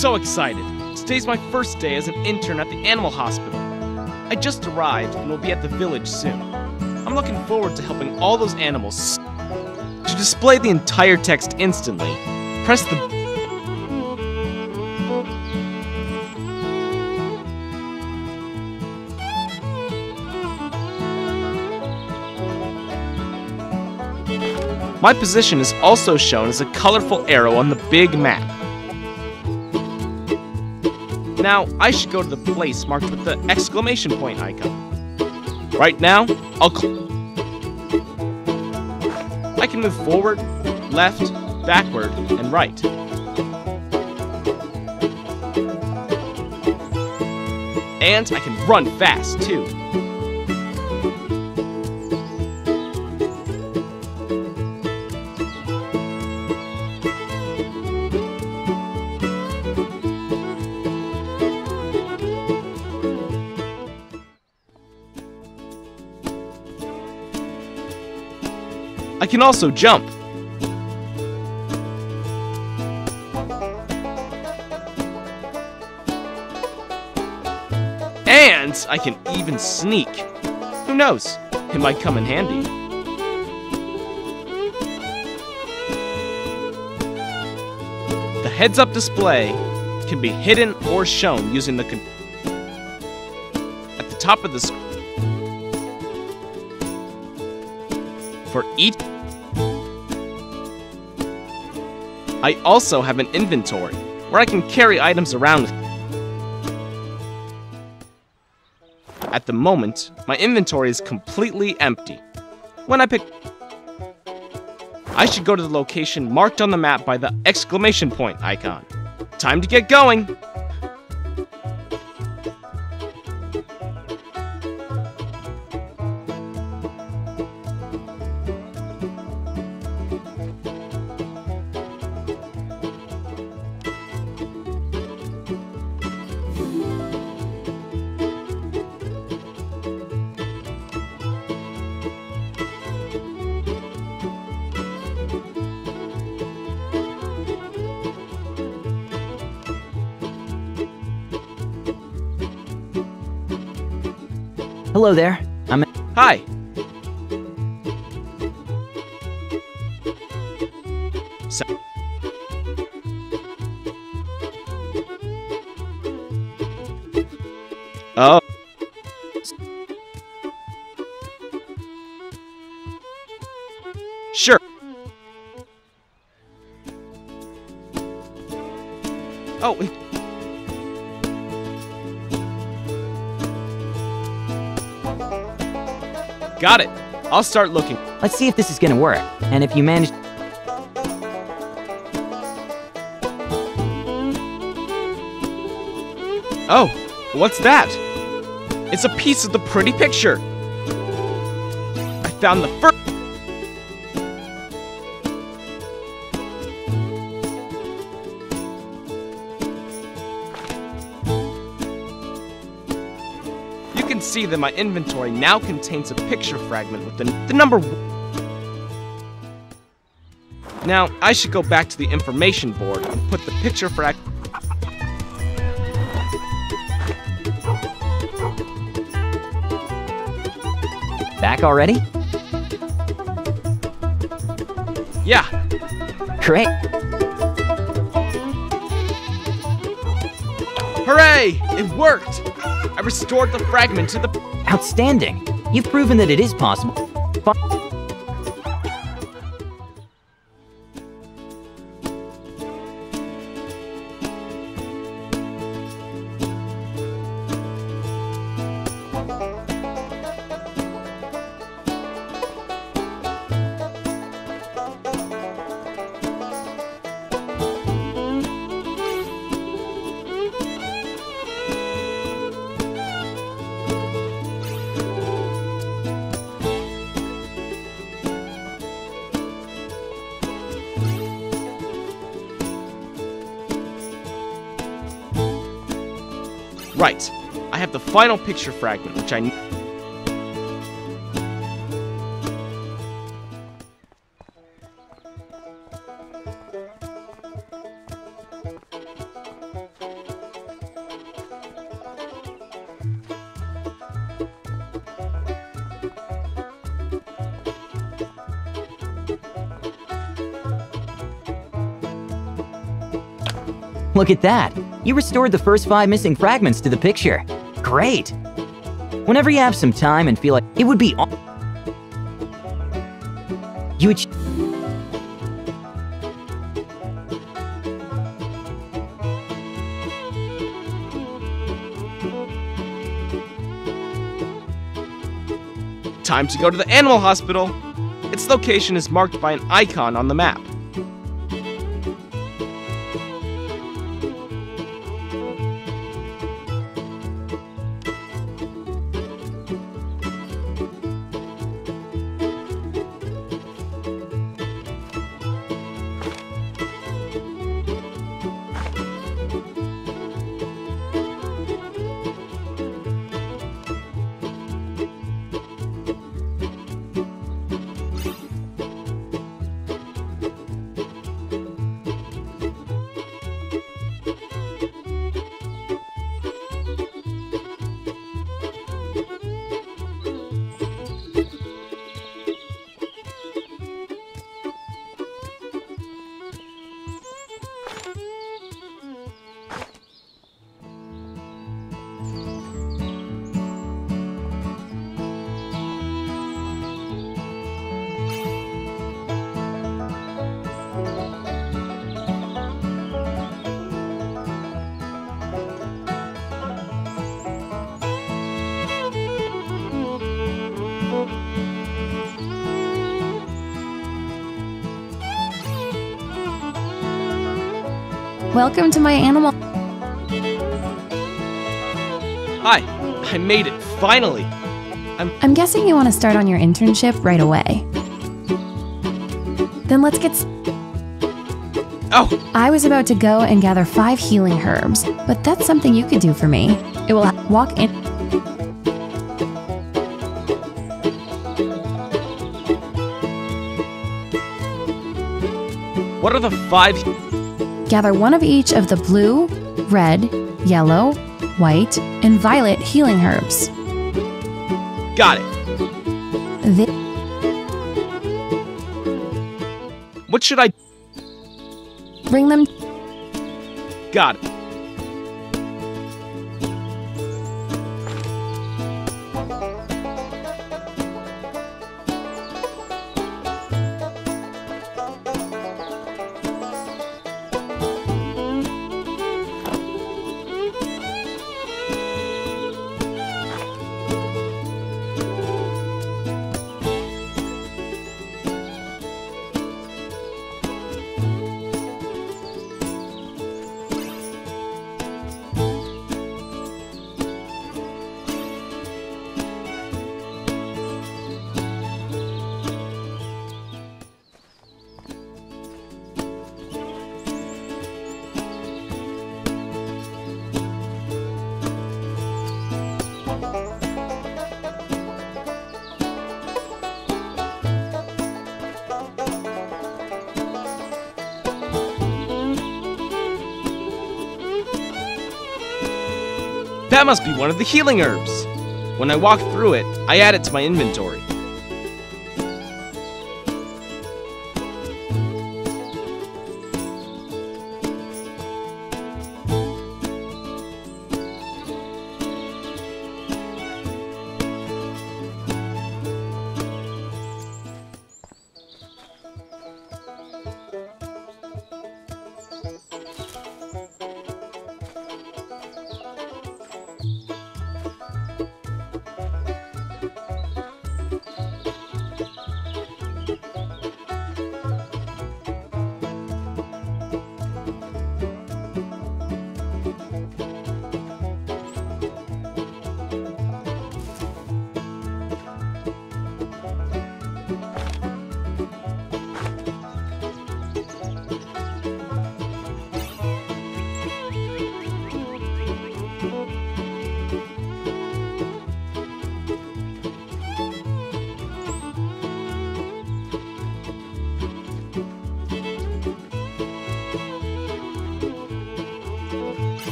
so excited. Today's my first day as an intern at the animal hospital. I just arrived and will be at the village soon. I'm looking forward to helping all those animals. To display the entire text instantly, press the My position is also shown as a colorful arrow on the big map. Now, I should go to the place marked with the exclamation point icon. Right now, I'll I can move forward, left, backward, and right. And I can run fast, too. I can also jump. And I can even sneak. Who knows? It might come in handy. The heads-up display can be hidden or shown using the at the top of the screen. For each I also have an inventory where I can carry items around with At the moment, my inventory is completely empty. When I pick I should go to the location marked on the map by the exclamation point icon. Time to get going! Hello there. I'm Hi! I'll start looking. Let's see if this is gonna work. And if you manage Oh, what's that? It's a piece of the pretty picture. I found the first. See that my inventory now contains a picture fragment with the, the number. Now, I should go back to the information board and put the picture frag. back already? Yeah, Great. hooray! It worked! I restored the fragment to the. Outstanding. You've proven that it is possible. Fi- Right. I have the final picture fragment, which I... Look at that! You restored the first five missing fragments to the picture. Great! Whenever you have some time and feel like it would be you ach- Time to go to the animal hospital. Its location is marked by an icon on the map. Welcome to my animal. Hi, I made it, finally! I'm I'm guessing you want to start on your internship right away. Then let's get. s- Oh, I was about to go and gather five healing herbs, but that's something you could do for me. It will walk in. what are the five. Gather one of each of the blue, red, yellow, white, and violet healing herbs. Got it. What should I. bring them. Got it. That must be one of the healing herbs. When I walk through it, I add it to my inventory.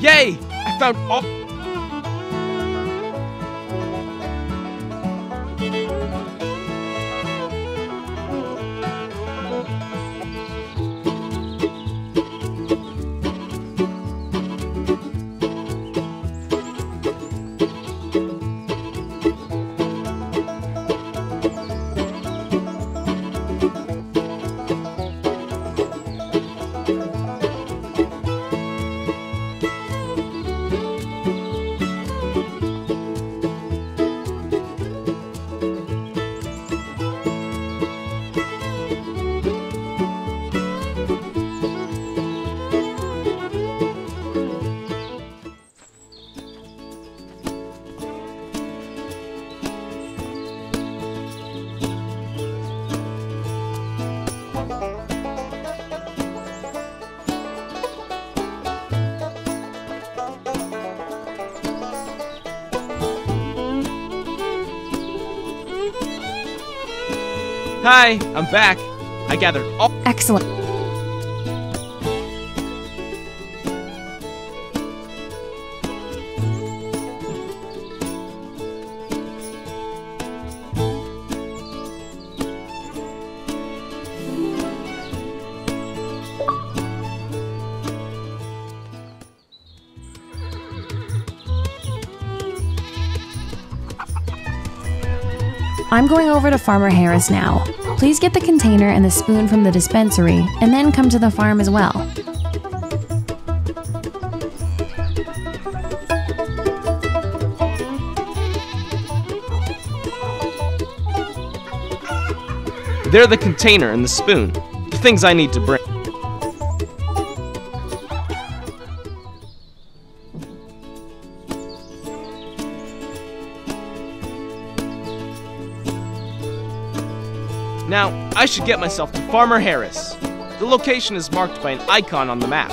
Yay! I found all. Hi, I'm back. I gathered all. Excellent. I'm going over to Farmer Harris now. Please get the container and the spoon from the dispensary, and then come to the farm as well. They're the container and the spoon. The things I need to bring. Now, I should get myself to Farmer Harris. The location is marked by an icon on the map.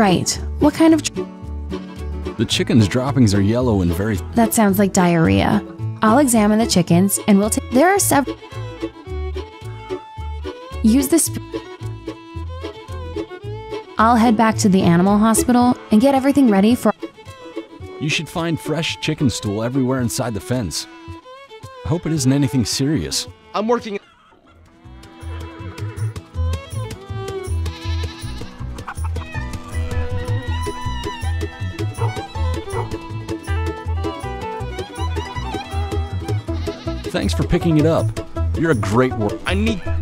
Right. What kind of. The chicken's droppings are yellow and very. that sounds like diarrhea. I'll examine the chickens and we'll take. There are several. Use this. Sp- I'll head back to the animal hospital and get everything ready for. You should find fresh chicken stool everywhere inside the fence. I hope it isn't anything serious. I'm working. For picking it up. You're a great worker. I need.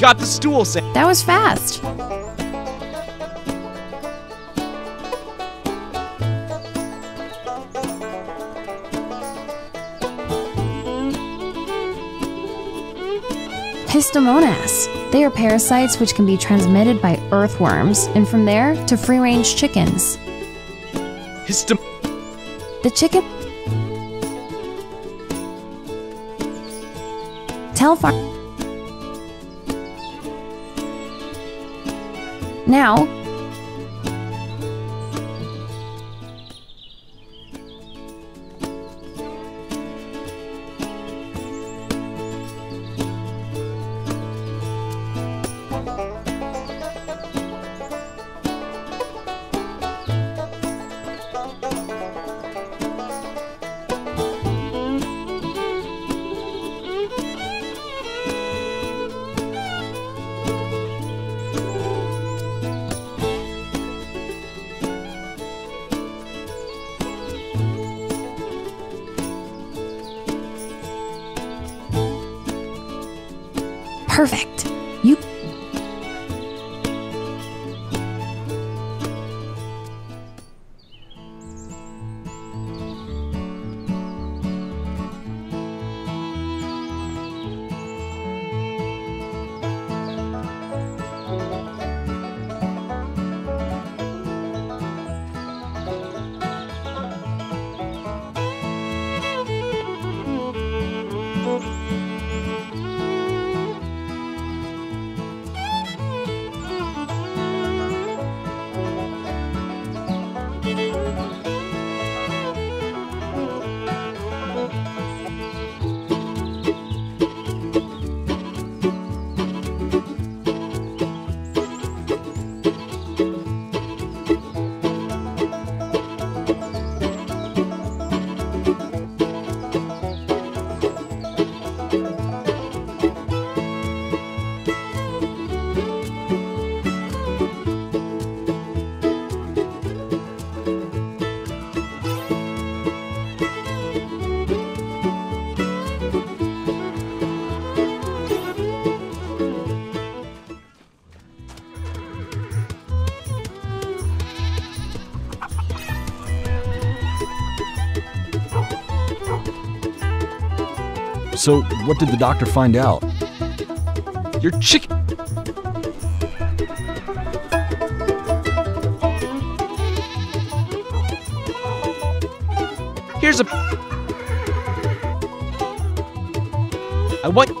Got the stool, Sam. That was fast. Histomonas. They are parasites which can be transmitted by earthworms, and from there to free range chickens. Histam. The chicken. Tell far. Now, perfect. So, what did the doctor find out? Your chicken. Here's a. I want.